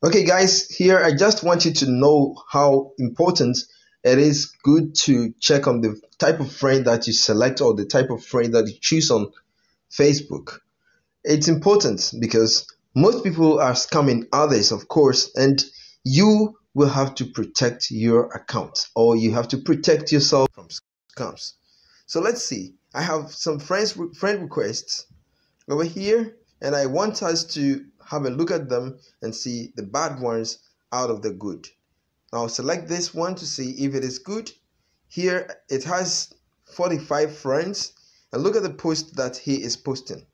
Okay, guys, here I just want you to know how important it is good to check on the type of friend that you select or the type of friend that you choose on Facebook. It's important because most people are scamming others, of course, and you will have to protect your account or you have to protect yourself from scams. So let's see. I have some friends friend requests over here and I want us to have a look at them and see the bad ones out of the good. I'll select this one to see if it is good. Here it has 45 friends and look at the post that he is posting.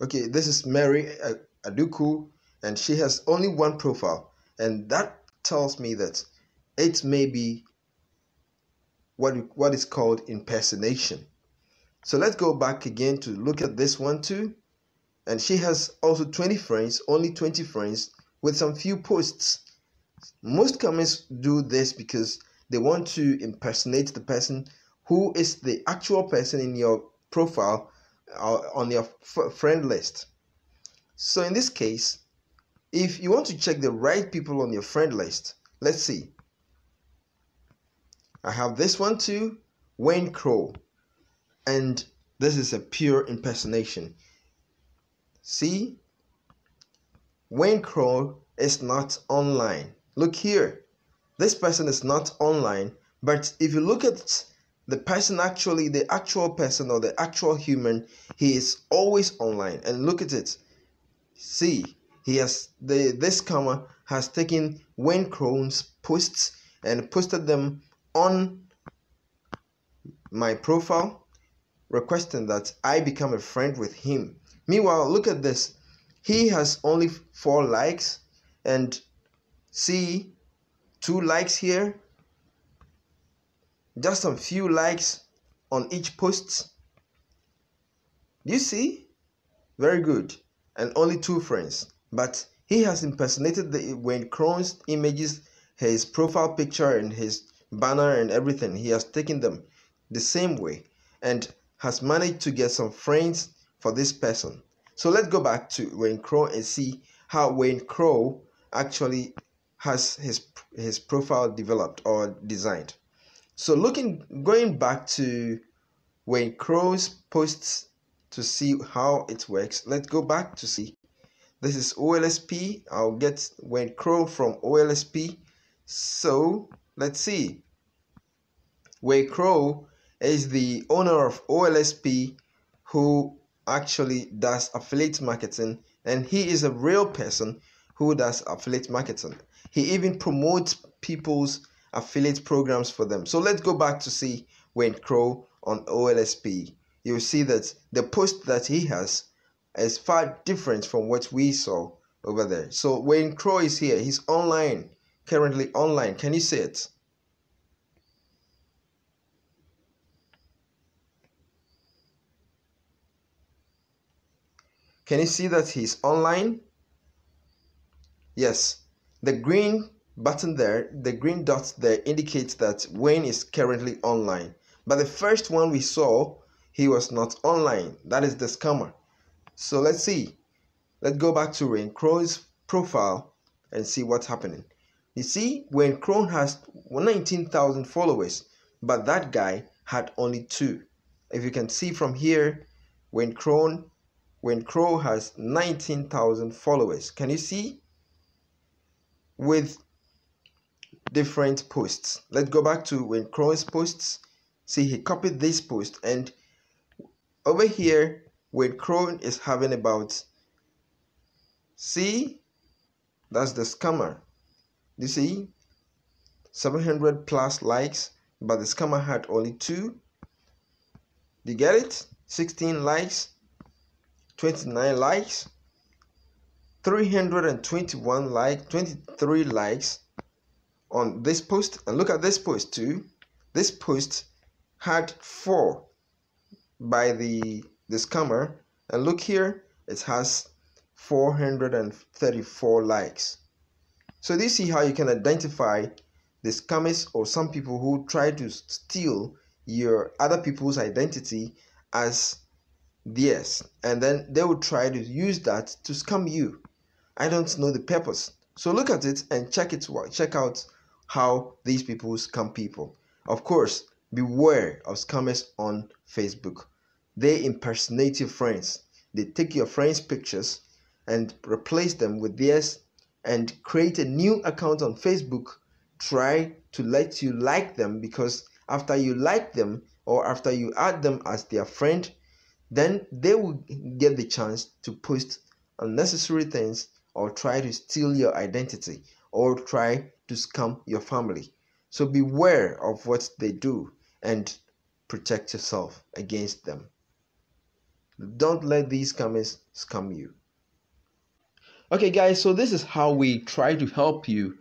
Okay, this is Mary uh, Aduku and she has only one profile and that tells me that it may be what, what is called impersonation. So let's go back again to look at this one too and she has also 20 friends only 20 friends with some few posts. Most comments do this because they want to impersonate the person who is the actual person in your profile uh, on your friend list. So in this case if you want to check the right people on your friend list let's see. I have this one too Wayne Crowe and this is a pure impersonation See? Wayne Crowe is not online. Look here. This person is not online, but if you look at the person actually, the actual person or the actual human, he is always online. And look at it. See, he has the this comma has taken Wayne Crowe's posts and posted them on my profile, requesting that I become a friend with him. Meanwhile, look at this. He has only four likes and see two likes here. Just a few likes on each post. You see? Very good. And only two friends. But he has impersonated the Wayne Crowe's images, his profile picture and his banner and everything. He has taken them the same way and has managed to get some friends for this person. So let's go back to Wayne Crowe and see how Wayne Crowe actually has his his profile developed or designed. So looking going back to Wayne Crowe's posts to see how it works. Let's go back to see. This is OLSP. I'll get Wayne Crowe from OLSP. So let's see. Wayne Crowe is the owner of OLSP who actually does affiliate marketing and he is a real person who does affiliate marketing. He even promotes people's affiliate programs for them. So let's go back to see Wayne Crowe on OLSP. You'll see that the post that he has is far different from what we saw over there. So Wayne Crowe is here. He's online, currently online. Can you see it? Can you see that he's online? Yes, the green button there, the green dot there indicates that Wayne is currently online. But the first one we saw, he was not online. That is the scammer. So let's see. Let's go back to Wayne Crowe's profile and see what's happening. You see, Wayne Crowe has 19,000 followers, but that guy had only two. If you can see from here, Wayne Crowe Wayne Crowe has 19,000 followers. Can you see? With different posts. Let's go back to Wayne Crowe's posts. See, he copied this post and over here, Wayne Crowe is having about, see, that's the scammer. You see, 700 plus likes, but the scammer had only two. You get it? 16 likes 29 likes 321 like 23 likes on this post. And look at this post too. This post had four by the the scammer. And look here it has 434 likes. So this see how you can identify the scammers or some people who try to steal your other people's identity as Yes, and then they will try to use that to scam you. I don't know the purpose So look at it and check it check out how these people scam people. Of course, beware of scammers on Facebook. They impersonate your friends. They take your friends' pictures and replace them with theirs and create a new account on Facebook. Try to let you like them because after you like them or after you add them as their friend, then they will get the chance to post unnecessary things or try to steal your identity or try to scam your family. So beware of what they do and protect yourself against them. Don't let these scammers scam you. Okay, guys, so this is how we try to help you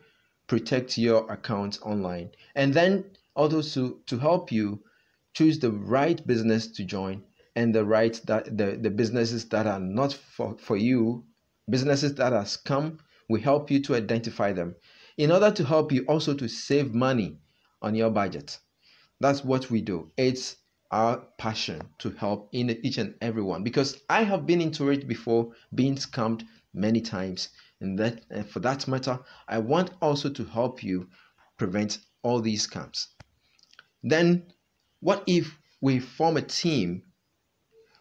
protect your account online and then also to, to help you choose the right business to join and the right that the, the businesses that are not for, for you businesses that are scam we help you to identify them. In order to help you also to save money on your budget. That's what we do. It's our passion to help in each and every one. Because i have been into it before being scammed many times. And that and for that matter i want also to help you prevent all these scams. Then what if we form a team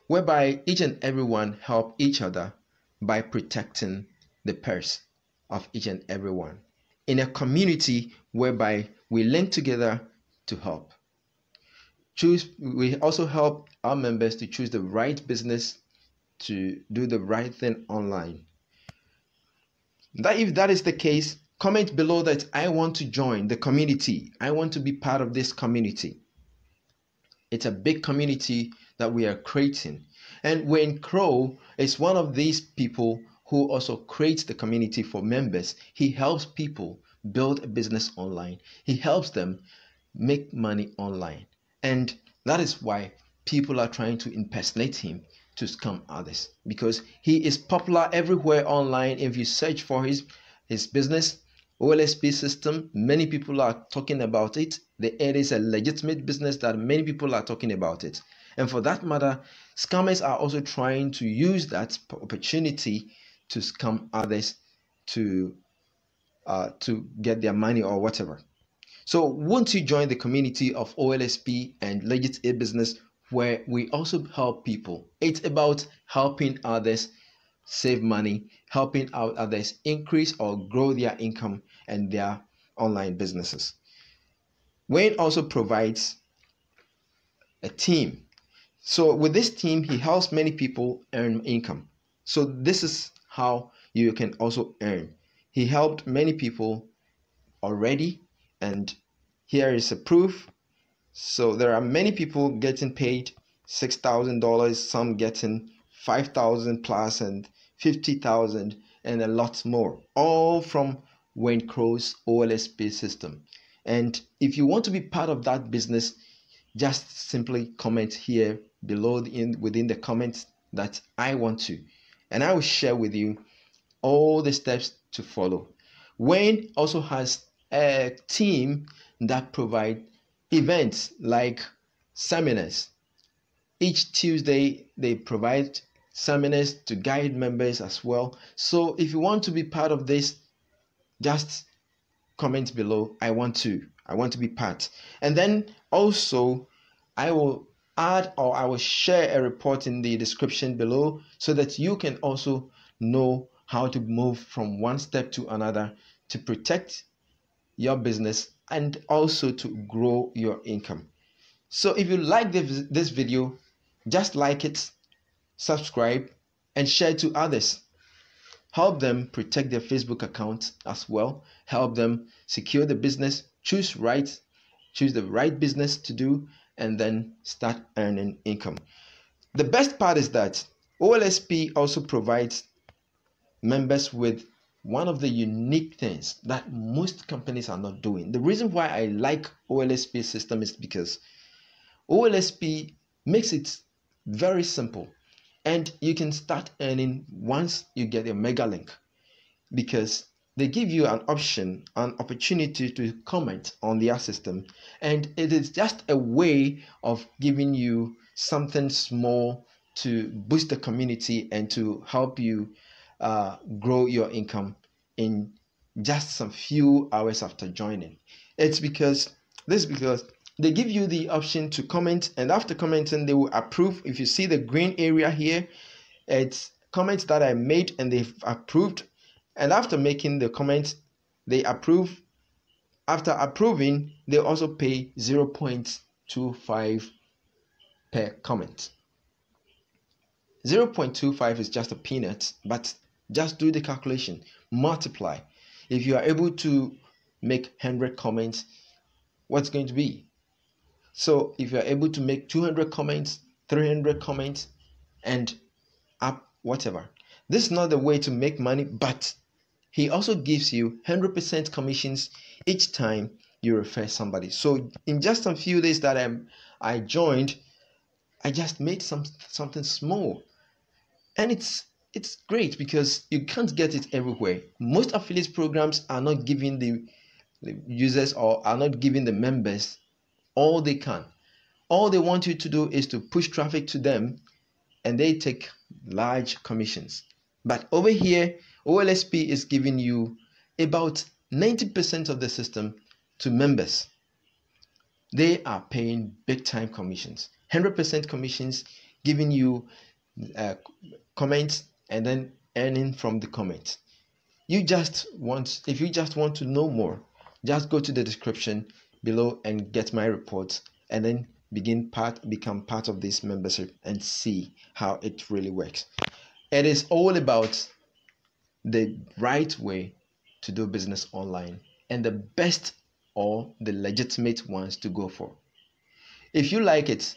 whereby each and everyone help each other by protecting the purse of each and everyone in a community whereby we link together to help. Choose we also help our members to choose the right business to do the right thing online. That if that is the case comment below that i want to join the community. I want to be part of this community. It's a big community that we are creating and Wayne Crowe is one of these people who also creates the community for members he helps people build a business online he helps them make money online and that is why people are trying to impersonate him to scam others because he is popular everywhere online. If you search for his his business, OLSP system, many people are talking about it. It is a legitimate business that many people are talking about it. And for that matter, scammers are also trying to use that opportunity to scam others to uh, to get their money or whatever. So won't you join the community of OLSP and Legit A Business where we also help people? It's about helping others save money, helping out others increase or grow their income and their online businesses. Wayne also provides a team. So with this team, he helps many people earn income. So this is how you can also earn. He helped many people already and here is a proof so there are many people getting paid $6000 some getting 5000 plus and 50000 and a lot more all from Wayne Crowe's OLSP system and if you want to be part of that business just simply comment here below in within the comments that I want to and I will share with you all the steps to follow Wayne also has a team that provide events like seminars. Each Tuesday, they provide seminars to guide members as well. So if you want to be part of this, just comment below. I want to. I want to be part. And then also, I will add or I will share a report in the description below so that you can also know how to move from one step to another to protect your business and also to grow your income. So if you like this, video, just like it, subscribe, and share to others. Help them protect their Facebook account as well. Help them secure the business, choose right, choose the right business to do, and then start earning income. The best part is that OLSP also provides members with one of the unique things that most companies are not doing. The reason why I like OLSP system is because OLSP makes it very simple and you can start earning once you get a mega link because they give you an option an opportunity to comment on their system and it is just a way of giving you something small to boost the community and to help you uh, grow your income in just some few hours after joining. It's because this because they give you the option to comment and after commenting they will approve if you see the green area here it's comments that i made and they've approved and after making the comment they approve after approving they also pay 0.25 per comment. 0.25 is just a peanut but just do the calculation. Multiply. If you are able to make 100 comments what's going to be? So if you're able to make 200 comments, 300 comments, and up whatever, this is not the way to make money, but he also gives you 100% commissions each time you refer somebody. So in just a few days that I'm, I joined, I just made some something small, and it's it's great because you can't get it everywhere. Most affiliate programs are not giving the, the users or are not giving the members all they can. All they want you to do is to push traffic to them and they take large commissions. But over here, OLSP is giving you about 90% of the system to members. They are paying big time commissions, 100% commissions, giving you uh, comments and then earning from the comments. You just want, if you just want to know more, just go to the description below and get my report and then begin part become part of this membership and see how it really works it is all about the right way to do business online and the best or the legitimate ones to go for. If you like it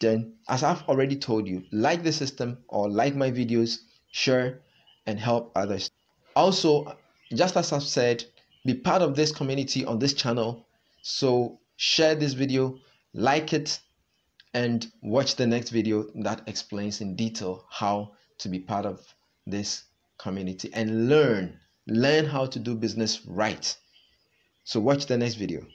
then as i've already told you like the system or like my videos share and help others. Also just as i've said be part of this community on this channel. So share this video, like it, and watch the next video that explains in detail how to be part of this community and learn learn how to do business right. So watch the next video.